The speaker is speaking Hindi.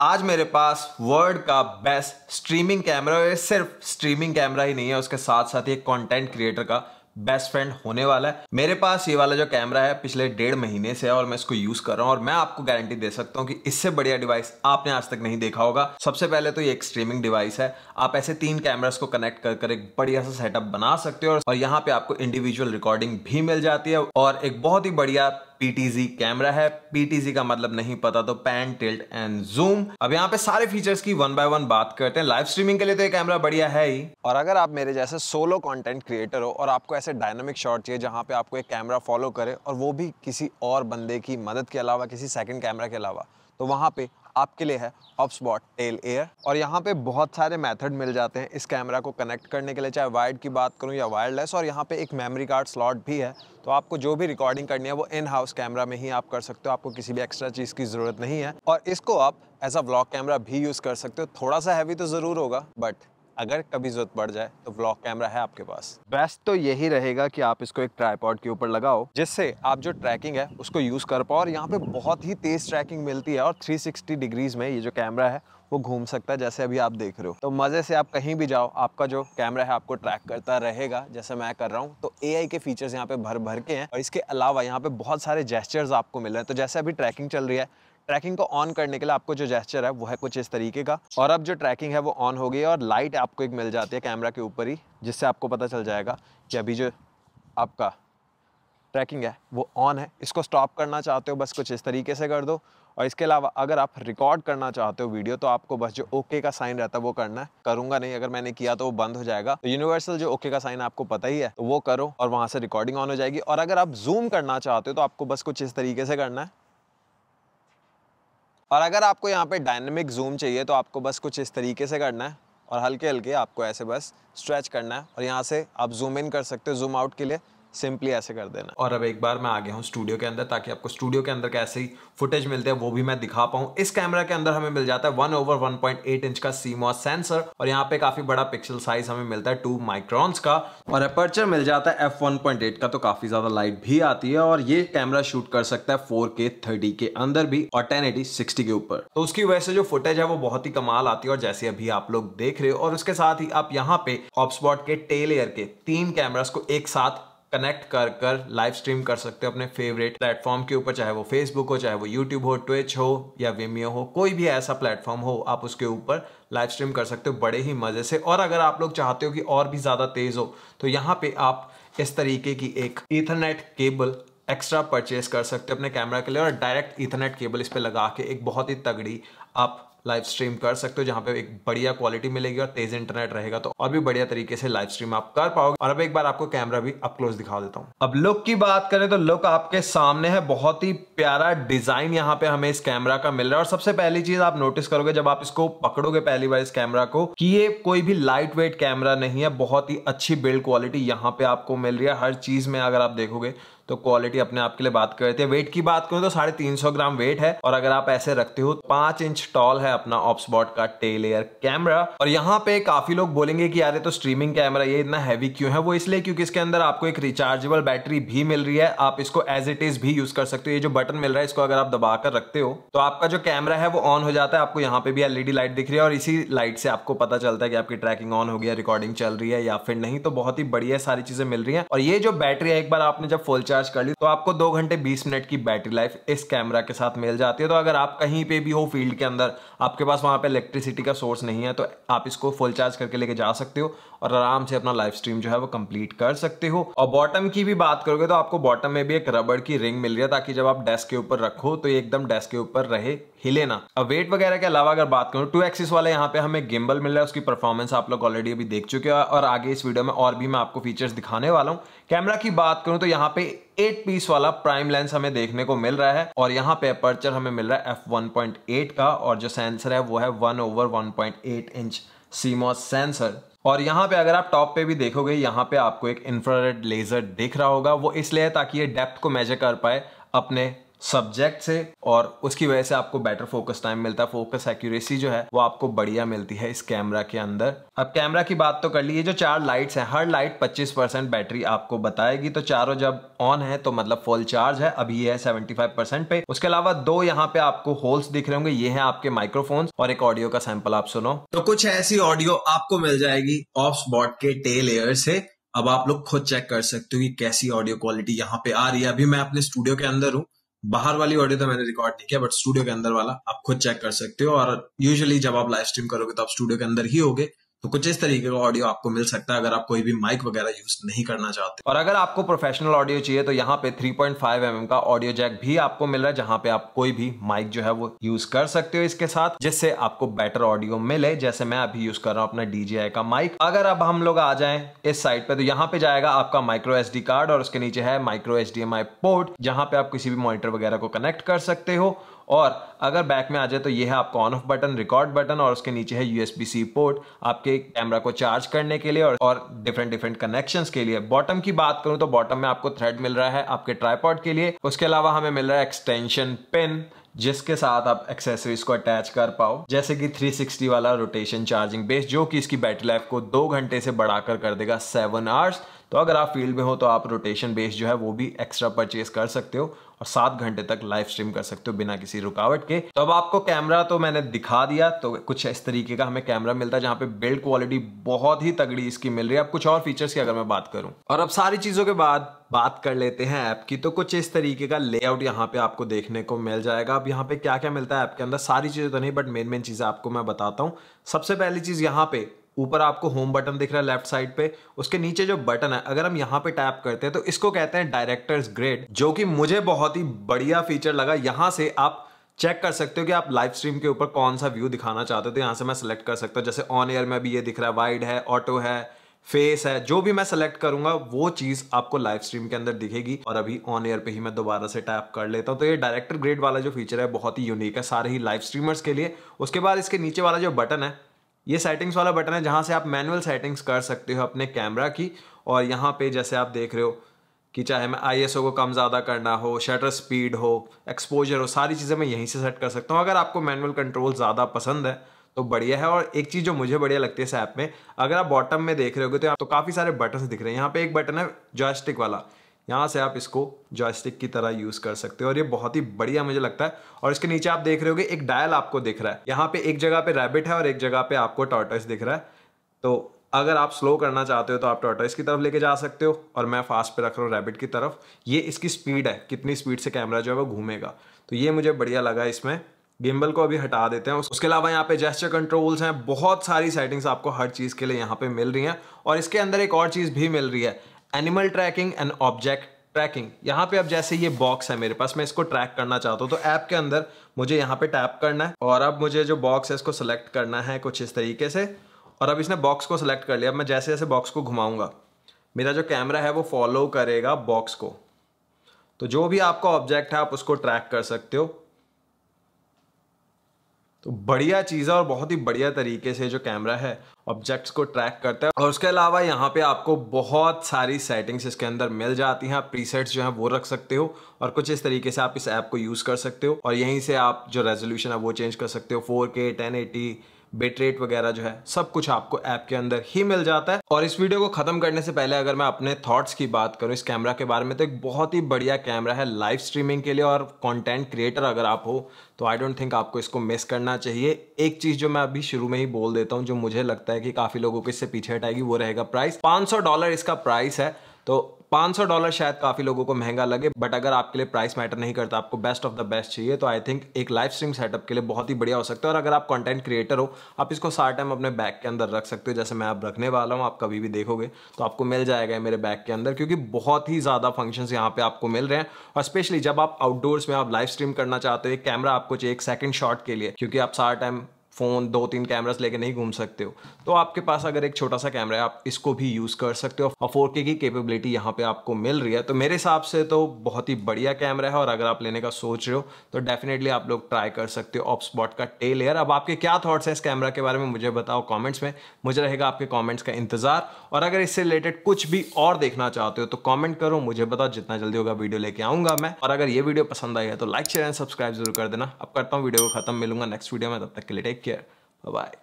आज मेरे पास वर्ल्ड का बेस्ट स्ट्रीमिंग कैमरा है। सिर्फ़ स्ट्रीमिंग कैमरा ही नहीं है, उसके साथ साथ एक कंटेंट क्रिएटर का बेस्ट फ्रेंड होने वाला है। मेरे पास ये वाला जो कैमरा है, पिछले डेढ़ महीने से है और मैं इसको यूज़ कर रहा हूँ और मैं आपको गारंटी दे सकता हूँ कि इससे बढ़िया डिवाइस आपने आज तक नहीं देखा होगा। सबसे पहले तो ये एक स्ट्रीमिंग डिवाइस है। आप ऐसे तीन कैमरास को कनेक्ट कर कर एक बढ़िया सा सेटअप बना सकते हो और यहाँ पे आपको इंडिविजुअल रिकॉर्डिंग भी मिल जाती है और एक बहुत ही बढ़िया पीटीजी कैमरा है। पीटीजी का मतलब नहीं पता तो पैन टिल्ट एंड जूम अब यहाँ पे सारे फीचर्स की वन बाय वन बात करते हैं। लाइव स्ट्रीमिंग के लिए तो ये कैमरा बढ़िया है ही। और अगर आप मेरे जैसे सोलो कंटेंट क्रिएटर हो और आपको ऐसे डायनामिक शॉट चाहिए जहाँ पे आपको एक कैमरा फॉलो करे और वो भी किसी और बंदे की मदद के अलावा, किसी सेकेंड कैमरा के अलावा तो वहाँ पे आपके लिए है ऑफस्पॉट टेल एयर और यहाँ पे बहुत सारे मेथड मिल जाते हैं इस कैमरा को कनेक्ट करने के लिए, चाहे वायर्ड की बात करूँ या वायरलेस, और यहाँ पे एक मेमोरी कार्ड स्लॉट भी है। तो आपको जो भी रिकॉर्डिंग करनी है वो इन हाउस कैमरा में ही आप कर सकते हो, आपको किसी भी एक्स्ट्रा चीज़ की ज़रूरत नहीं है। और इसको आप एज अ ब्लॉक कैमरा भी यूज़ कर सकते हो। थोड़ा सा हैवी तो ज़रूर होगा बट अगर कभी ज़रूरत पड़ जाए तो व्लॉग कैमरा है आपके पास। बेस्ट तो यही रहेगा कि आप इसको एक ट्राईपॉड के ऊपर लगाओ, जिससे आप जो ट्रैकिंग है, उसको यूज़ कर पाओ, और यहाँ पे बहुत ही तेज़ ट्रैकिंग मिलती है, और 360 डिग्रीज में ये जो कैमरा है, वो घूम सकता है, जैसे अभी आप देख रहे हो। तो मज़े से आप कहीं भी जाओ, आपका जो कैमरा है, आपको ट्रैक करता रहेगा, जैसे मैं कर रहा हूँ। तो एआई के फीचर्स यहाँ पे भर भर के हैं, और इसके अलावा यहाँ पे बहुत सारे जेस्चर्स आपको मिल रहे हैं। तो जैसे अभी ट्रैकिंग चल रही है ट्रैकिंग को ऑन करने के लिए आपको जो जेस्चर है, वो है कुछ इस तरीके का। और अब जो ट्रैकिंग है, वो ऑन हो गई है और लाइट आपको एक मिल जाती है कैमरा के ऊपर ही, जिससे आपको पता चल जाएगा कि अभी जो आपका ट्रैकिंग है, वो ऑन है। इसको स्टॉप करना चाहते हो, बस कुछ इस तरीके से कर दो। और इसके अलावा, अगर आप रिकॉर्ड करना चाहते हो वीडियो तो आपको बस जो ओके का साइन रहता है, वो करना है। करूँगा नहीं, अगर मैंने किया तो वो बंद हो जाएगा। तो यूनिवर्सल जो ओके का साइन आपको पता ही है तो वो करो और वहाँ से रिकॉर्डिंग ऑन हो जाएगी। और अगर आप जूम करना चाहते हो तो आपको बस कुछ इस तरीके से करना है। और अगर आपको यहाँ पे डायनेमिक जूम चाहिए तो आपको बस कुछ इस तरीके से करना है और हल्के हल्के आपको ऐसे बस स्ट्रेच करना है और यहाँ से आप जूम इन कर सकते हो जूम आउट के लिए। सिंपली ऐसे कर देना। और अब एक बार मैं आ गया हूँ स्टूडियो के अंदर, ताकि आपको स्टूडियो के अंदर कैसे ही फुटेज मिलते हैं, वो भी मैं दिखा पाऊँ। इस कैमरा के अंदर हमें मिल जाता है one over one point eight inch का सीमॉस सेंसर और यहाँ पे काफ़ी बड़ा पिक्सल साइज़ हमें मिलता है टू माइक्रॉन्स का। और अपर्चर मिल जाता है एफ़ वन पॉइंट एट का तो काफ़ी ज़्यादा लाइट भी आती है, और ये कैमरा शूट कर सकता है फोर के थर्टी के अंदर भी, और टेन एटी सिक्सटी के ऊपर। तो उसकी वजह से जो फुटेज है, वो बहुत ही कमाल आती है, और जैसे अभी आप लोग देख रहे हो, और उसके साथ ही आप यहाँ पे ऑप्सपॉट के टेल एयर के तीन कैमरास को एक साथ कनेक्ट कर कर लाइव स्ट्रीम कर सकते हो अपने फेवरेट प्लेटफॉर्म के ऊपर, चाहे वो फेसबुक हो, चाहे वो यूट्यूब हो ट्विच हो या विमियो हो, कोई भी ऐसा प्लेटफॉर्म हो, आप उसके ऊपर लाइव स्ट्रीम कर सकते हो बड़े ही मज़े से। और अगर आप लोग चाहते हो कि और भी ज़्यादा तेज हो तो यहाँ पे आप इस तरीके की एक इथरनेट केबल एक्स्ट्रा परचेज कर सकते हो अपने कैमरा के लिए और डायरेक्ट इथरनेट केबल इस पर लगा के एक बहुत ही तगड़ी आप लाइव स्ट्रीम कर सकते हो, जहाँ पे एक बढ़िया क्वालिटी मिलेगी और तेज इंटरनेट रहेगा तो और भी बढ़िया तरीके से लाइव स्ट्रीम आप कर पाओगे। और अब एक बार आपको कैमरा भी अप क्लोज दिखा देता हूँ। अब लुक की बात करें तो लुक आपके सामने है, बहुत ही प्यारा डिज़ाइन यहाँ पे हमें इस कैमरा का मिल रहा है। और सबसे पहली चीज़ आप नोटिस करोगे, जब आप इसको पकड़ोगे पहली बार इस कैमरा को, कि ये कोई भी लाइट वेट कैमरा नहीं है, बहुत ही अच्छी बिल्ड क्वालिटी यहाँ पे आपको मिल रही है। हर चीज़ में अगर आप देखोगे तो क्वालिटी अपने आप के लिए बात करते हैं वेट की बात करें तो साढ़े तीन सौ ग्राम वेट है और अगर आप ऐसे रखते हो, पाँच इंच टॉल है अपना ऑप्सबॉट का टेल एयर कैमरा और यहाँ पे काफ़ी लोग बोलेंगे कि यार ये तो स्ट्रीमिंग कैमरा ये इतना हैवी क्यों है? वो इसलिए क्योंकि इसके अंदर आपको एक रिचार्जेबल बैटरी भी मिल रही है। आप इसको एज इट इज़ भी यूज़ कर सकते हो। ये जो बटन मिल रहा है, इसको अगर आप दबाकर रखते हो तो आपका जो कैमरा है वो ऑन हो जाता है। आपको यहाँ पे भी एलईडी लाइट दिख रही है और इसी लाइट से आपको पता चलता है कि आपकी ट्रैकिंग ऑन हो गया रिकॉर्डिंग चल रही है या फिर नहीं। तो बहुत ही बढ़िया सारी चीज़ें मिल रही है। और ये जो बैटरी है, एक बार आपने जब फुल चार्ज कर ली तो आपको दो घंटे बीस मिनट की बैटरी लाइफ इस कैमरा के साथ मिल जाती है। तो अगर आप कहीं पे भी हो फ़ील्ड के अंदर, आपके पास वहाँ पे इलेक्ट्रिसिटी का सोर्स नहीं है तो आप इसको फुल चार्ज करके लेके जा सकते हो और आराम से अपना लाइफ स्ट्रीम जो है वो कंप्लीट कर सकते हो। और बॉटम की भी बात करोगे तो आपको बॉटम में भी एक रबड़ की रिंग मिल रही है, ताकि जब आप डेस्क के ऊपर रखो तो एकदम डेस्क के ऊपर रहे। हिले ना। अब वेट वगैरह के अलावा अगर बात करूँ टू एक्सिस वाले यहाँ पे हमें गिम्बल मिल रहा है, उसकी परफॉर्मेंस आप लोग ऑलरेडी अभी देख चुके हो, और आगे इस वीडियो में और भी मैं आपको फीचर्स दिखाने वाला हूँ। कैमरा की बात करूँ तो यहाँ पे एट पीस वाला प्राइम लेंस हमें देखने को मिल रहा है, और यहाँ पे अपर्चर हमें मिल रहा है एफ़ का, और जो सेंसर है वो है one over one inch CMOS sensor और यहाँ पे अगर आप टॉप पे भी देखोगे, यहाँ पे आपको एक इंफ्रारेड लेजर दिख रहा होगा, वो इसलिए ताकि ये डेप्थ को मेजर कर पाए अपने सब्जेक्ट से और उसकी वजह से आपको बेटर फोकस टाइम मिलता है। फोकस एक्यूरेसी जो है, वो आपको बढ़िया मिलती है इस कैमरा के अंदर। अब कैमरा की बात तो कर ली जो चार लाइट्स हैं, हर लाइट 25 परसेंट बैटरी आपको बताएगी। तो चारों जब ऑन है तो मतलब फुल चार्ज है। अभी ये है 75 परसेंट पे। उसके अलावा दो यहाँ पे आपको होल्स दिख रहे होंगे। ये है आपके माइक्रोफोन और एक ऑडियो का सैंपल आप सुनो। तो कुछ ऐसी ऑडियो आपको मिल जाएगी ऑफ़ स्पॉट के टेल एयर से। अब आप लोग खुद चेक कर सकते हो कि कैसी ऑडियो क्वालिटी यहाँ पे आ रही है। अभी मैं अपने स्टूडियो के अंदर हूँ। बाहर वाली ऑडियो तो मैंने रिकॉर्ड नहीं किया बट स्टूडियो के अंदर वाला आप खुद चेक कर सकते हो। और यूजुअली जब आप लाइव स्ट्रीम करोगे तो आप स्टूडियो के अंदर ही होगे। तो कुछ इस तरीके का ऑडियो आपको मिल सकता है अगर आप कोई भी माइक वगैरह यूज़ नहीं करना चाहते। और अगर आपको प्रोफेशनल ऑडियो चाहिए तो यहाँ पे 3.5 पॉइंट mm का ऑडियो जैक भी आपको मिल रहा है, जहाँ पे आप कोई भी माइक जो है वो यूज़ कर सकते हो इसके साथ, जिससे आपको बेटर ऑडियो मिले, जैसे मैं अभी यूज़ कर रहा हूँ अपना डीजीआई का माइक अगर अब हम लोग आ जाए इस साइड पे तो यहाँ पे जाएगा आपका माइक्रो एसडी कार्ड और उसके नीचे है माइक्रो एच पोर्ट जहाँ पे आप किसी भी मॉनिटर वगैरह को कनेक्ट कर सकते हो। और अगर बैक में आ जाए तो ये है आपका on off button record button और उसके नीचे है यूएसबी सी पोर्ट आपके कैमरा को चार्ज करने के लिए और, डिफरेंट डिफरेंट कनेक्शंस के लिए। बॉटम की बात करूँ तो बॉटम में आपको थ्रेड मिल रहा है आपके ट्राईपॉड के लिए। उसके अलावा हमें मिल रहा है एक्सटेंशन पिन जिसके साथ आप एक्सेसरीज को अटैच कर पाओ। जैसे कि 360 वाला रोटेशन चार्जिंग बेस जो कि इसकी बैटरी लाइफ को दो घंटे से बढ़ाकर कर देगा सेवन आवर्स तो अगर आप फ़ील्ड में हो तो आप रोटेशन बेस जो है वो भी एक्स्ट्रा परचेज कर सकते हो और सात घंटे तक लाइव स्ट्रीम कर सकते हो बिना किसी रुकावट के। तो अब आपको कैमरा तो मैंने दिखा दिया तो कुछ इस तरीके का हमें कैमरा मिलता है जहाँ पे बिल्ड क्वालिटी बहुत ही तगड़ी इसकी मिल रही है। अब कुछ और फीचर्स की अगर मैं बात करूँ। और अब सारी चीज़ों के बाद बात कर लेते हैं ऐप की। तो कुछ इस तरीके का लेआउट यहाँ पे आपको देखने को मिल जाएगा। अब यहाँ पे क्या क्या मिलता है ऐप के अंदर? सारी चीज़ें तो नहीं बट मेन मेन चीज़ें आपको मैं बताता हूँ। सबसे पहली चीज़ यहाँ पे ऊपर आपको होम बटन दिख रहा है लेफ़्ट साइड पे। उसके नीचे जो बटन है, अगर हम यहाँ पे टैप करते हैं तो इसको कहते हैं डायरेक्टर्स ग्रेड जो कि मुझे बहुत ही बढ़िया फीचर लगा। यहाँ से आप चेक कर सकते हो कि आप लाइव स्ट्रीम के ऊपर कौन सा व्यू दिखाना चाहते हो तो यहाँ से मैं सेलेक्ट कर सकता हूँ। जैसे ऑन एयर में भी ये दिख रहा है वाइड है ऑटो है फेस है, जो भी मैं सेलेक्ट करूँगा, वो चीज़ आपको लाइव स्ट्रीम के अंदर दिखेगी। और अभी ऑन एयर पे ही मैं दोबारा से टैप कर लेता हूँ। तो ये डायरेक्टर ग्रेड वाला जो फीचर है, बहुत ही यूनिक है सारे ही लाइव स्ट्रीमर्स के लिए। उसके बाद इसके नीचे वाला जो बटन है ये सेटिंग्स वाला बटन है जहाँ से आप मैनुअल सेटिंग्स कर सकते हो अपने कैमरा की। और यहाँ पे जैसे आप देख रहे हो कि चाहे मैं आई को कम ज़्यादा करना हो शटर स्पीड हो एक्सपोजर हो सारी चीज़ें मैं यहीं से सेट कर सकता हूँ। अगर आपको मैनुअल कंट्रोल ज़्यादा पसंद है तो बढ़िया है। और एक चीज़ जो मुझे बढ़िया लगती है इस ऐप में अगर आप बॉटम में देख रहे हो तो, तो काफ़ी सारे बटन दिख रहे हैं। यहाँ पे एक बटन है जॉयस्टिक वाला। यहाँ से आप इसको जॉयस्टिक की तरह यूज़ कर सकते हो और ये बहुत ही बढ़िया मुझे लगता है। और इसके नीचे आप देख रहे हो एक डायल आपको दिख रहा है। यहाँ पे एक जगह पे रैबिट है और एक जगह पे आपको टॉर्टस दिख रहा है। तो अगर आप स्लो करना चाहते हो तो आप टॉर्टस की तरफ़ लेके जा सकते हो और मैं फास्ट पे रख रहा हूँ रैबिट की तरफ़। ये इसकी स्पीड है, कितनी स्पीड से कैमरा जो है वो घूमेगा। तो ये मुझे बढ़िया लगा इसमें। गिम्बल को अभी हटा देते हैं। उसके अलावा यहाँ पे जेस्टर कंट्रोल्स हैं। बहुत सारी सेटिंग्स आपको हर चीज़ के लिए यहाँ पे मिल रही हैं। और इसके अंदर एक और चीज़ भी मिल रही है। Animal tracking and object tracking. यहाँ पे अब जैसे ये बॉक्स है मेरे पास, मैं इसको ट्रैक करना चाहता हूँ। तो ऐप के अंदर मुझे यहाँ पे टैप करना है और अब मुझे जो बॉक्स है इसको सेलेक्ट करना है कुछ इस तरीके से। और अब इसने बॉक्स को सिलेक्ट कर लिया। अब मैं जैसे जैसे बॉक्स को घुमाऊँगा, मेरा जो कैमरा है वो फॉलो करेगा बॉक्स को। तो जो भी आपका ऑब्जेक्ट है, आप उसको ट्रैक कर सकते हो। तो बढ़िया चीज़ है और बहुत ही बढ़िया तरीके से जो कैमरा है ऑब्जेक्ट्स को ट्रैक करता है। और उसके अलावा यहाँ पे आपको बहुत सारी सेटिंग्स इसके अंदर मिल जाती हैं। आप प्रीसेट्स जो है वो रख सकते हो और कुछ इस तरीके से आप इस ऐप को यूज़ कर सकते हो। और यहीं से आप जो रेजोल्यूशन है वो चेंज कर सकते हो। फोर के टेन एटी बेट रेट वगैरह जो है, सब कुछ आपको ऐप के अंदर ही मिल जाता है। और इस वीडियो को खत्म करने से पहले अगर मैं अपने थॉट्स की बात करूँ इस कैमरा के बारे में तो एक बहुत ही बढ़िया कैमरा है लाइव स्ट्रीमिंग के लिए और कंटेंट क्रिएटर अगर आप हो तो आई डोंट थिंक आपको इसको मिस करना चाहिए। एक चीज़ जो मैं अभी शुरू में ही बोल देता हूँ, जो मुझे लगता है कि काफ़ी लोगों को इससे पीछे हटाएगी, वो रहेगा प्राइस पाँच डॉलर इसका प्राइस है तो 500 डॉलर शायद काफ़ी लोगों को महँगा लगे बट अगर आपके लिए प्राइस मैटर नहीं करता, आपको बेस्ट ऑफ़ द बेस्ट चाहिए तो आई थिंक एक लाइव स्ट्रीम सेटअप के लिए बहुत ही बढ़िया हो सकता है। और अगर आप कंटेंट क्रिएटर हो, आप इसको सारा टाइम अपने बैग के अंदर रख सकते हो, जैसे मैं आप रखने वाला हूँ, आप कभी भी देखोगे तो आपको मिल जाएगा मेरे बैग के अंदर, क्योंकि बहुत ही ज़्यादा फ़ंक्शन यहाँ पे आपको मिल रहे हैं। और स्पेशली जब आप आउटडोर्स में आप लाइव स्ट्रीम करना चाहते हो, एक कैमरा आपको चाहिए एक सेकंड शॉट के लिए, क्योंकि आप सारा टाइम फ़ोन दो तीन कैमरास लेके नहीं घूम सकते हो। तो आपके पास अगर एक छोटा सा कैमरा है, आप इसको भी यूज़ कर सकते हो। और फोर की कैपेबिलिटी यहाँ पे आपको मिल रही है। तो मेरे हिसाब से तो बहुत ही बढ़िया कैमरा है, और अगर आप लेने का सोच रहे हो तो डेफिनेटली आप लोग ट्राई कर सकते हो ऑफ़ स्पॉट का टेल एयर अब आपके क्या थाट्स हैं इस कैमरा के बारे में, मुझे बताओ कॉमेंट्स में। मुझे रहेगा आपके कॉमेंट्स का इंतज़ार। और अगर इससे रिलेटेड कुछ भी और देखना चाहते हो तो कॉमेंट करो, मुझे बताओ, जितना जल्दी होगा वीडियो लेके आऊँगा मैं। और अगर ये वीडियो पसंद आई है तो लाइक शेयर एंड सब्सक्राइब ज़रूर कर देना। अब करता हूँ वीडियो को खत्म, मिलूँगा नेक्स्ट वीडियो में, तब तक के लिए टेक केयर बाय